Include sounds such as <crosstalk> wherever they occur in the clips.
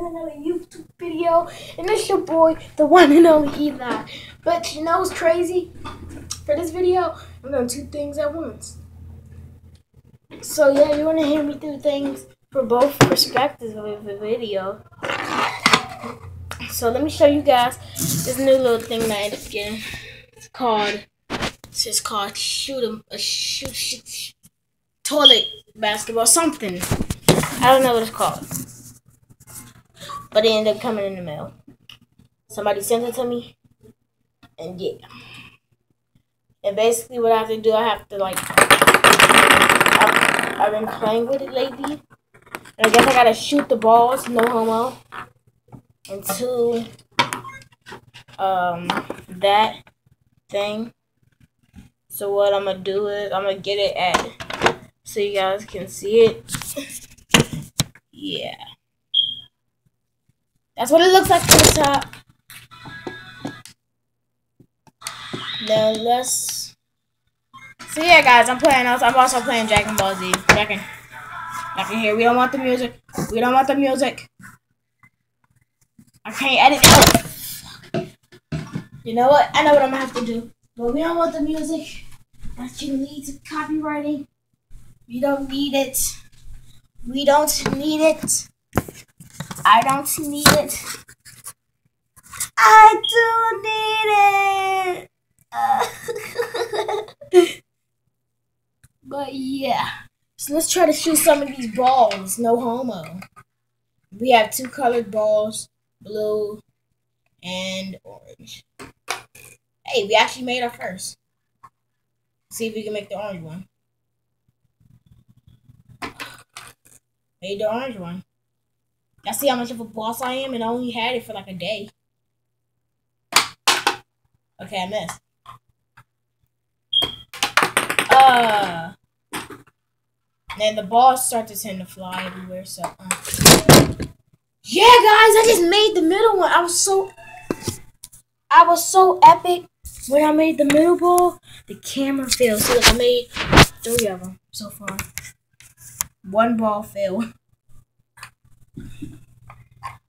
with another YouTube video. And it's your boy, the one and only Eli. But you know what's crazy? For this video, I'm doing two things at once. So yeah, you want to hear me do things for both perspectives of the video. So let me show you guys this new little thing that I ended up getting. It's called, it's just called shoot 'em, a shoot, shoot, shoot toilet basketball, something. I don't know what it's called. But it ended up coming in the mail. Somebody sent it to me. And yeah. And basically what I have to do, I have to like I've, I've been playing with it lately. And I guess I gotta shoot the balls, no homo. Into um that thing. So what I'm gonna do is I'm gonna get it at so you guys can see it. <laughs> Yeah. That's what it looks like from the top. Now let's. So yeah, guys, I'm playing. I'm also playing Dragon Ball Z. Can, I can hear. We don't want the music. We don't want the music. I can't edit. Oh, you know what? I know what I'm gonna have to do. But we don't want the music. That can lead to copyrighting. We don't need it. We don't need it. I don't need it. I do need it. <laughs> But yeah. So let's try to shoot some of these balls. No homo. We have two colored balls, blue and orange. Hey, we actually made our first. See if we can make the orange one. Made the orange one. I see how much of a boss I am, and I only had it for like a day. Okay, I missed. Uh, then the balls start to tend to fly everywhere. So, uh. yeah, guys, I just made the middle one. I was so, I was so epic when I made the middle ball. The camera failed. See, look, I made three of them so far. One ball fell. <laughs>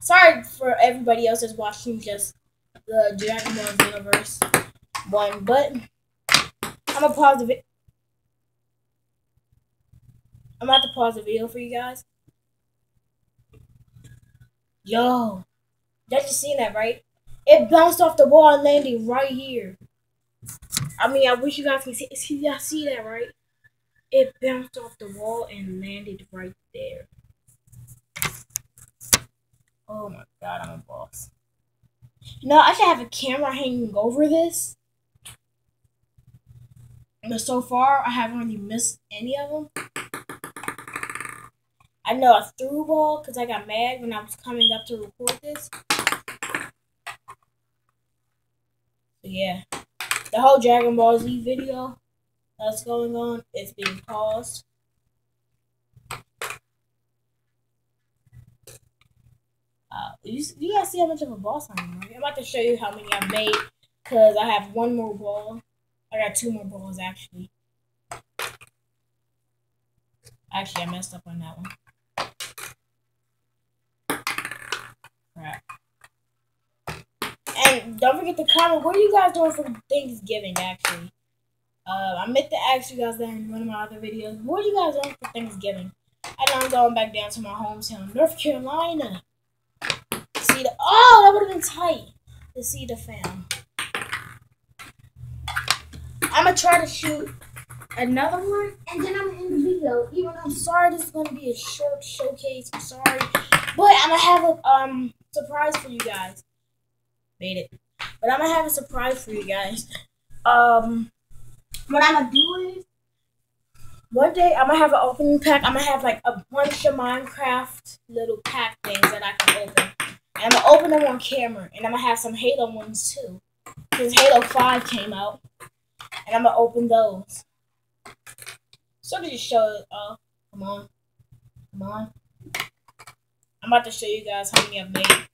Sorry for everybody else that's watching just the Dragon Ball Universe one, but I'm gonna pause the video. I'm about to pause the video for you guys. Yo, that you seen that right? It bounced off the wall and landed right here. I mean, I wish you guys can see. See, y'all see that right? It bounced off the wall and landed right there. Oh my god, I'm a boss. No, I should have a camera hanging over this. But so far, I haven't really missed any of them. I know I threw a ball because I got mad when I was coming up to record this. So yeah, the whole Dragon Ball Z video that's going on. It's being paused. Uh, you, you guys see how much of a boss I am. I'm about to show you how many I made because I have one more ball. I got two more balls actually. Actually, I messed up on that one. Crap. And don't forget to comment. What are you guys doing for Thanksgiving, actually? Uh, I meant to ask you guys that in one of my other videos. What are you guys doing for Thanksgiving? Know I'm going back down to my hometown, North Carolina. See the oh, that would have been tight to see the fam. I'm gonna try to shoot another one, and then I'm gonna end the video. Even though I'm sorry, this is gonna be a short showcase. I'm sorry, but I'm gonna have a um surprise for you guys. Made it, but I'm gonna have a surprise for you guys. Um what I'm gonna do is one day I'm gonna have an opening pack. I'm gonna have like a bunch of Minecraft little pack things that I can open. And I'm gonna open them on camera. And I'm gonna have some Halo ones too. Because Halo 5 came out. And I'm gonna open those. So to just show it come on. Come on. I'm about to show you guys how many I've made.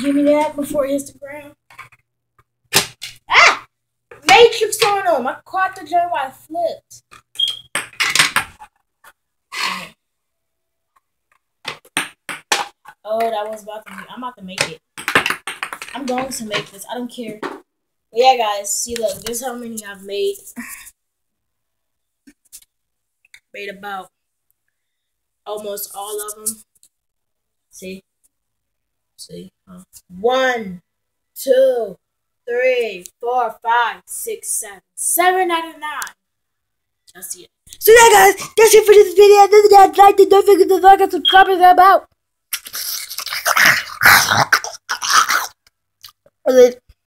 Give me that before it Oh, I caught the joint while I flipped. Oh, that was about to be. I'm about to make it. I'm going to make this. I don't care. But yeah, guys. See, look. This is how many I've made. <sighs> made about almost all of them. See? See? Huh? One, two, three, four, five, six, seven. Seven out of nine. See it. So yeah, guys, that's it for this video. Is that like it. Don't forget to like and subscribe and I'm out.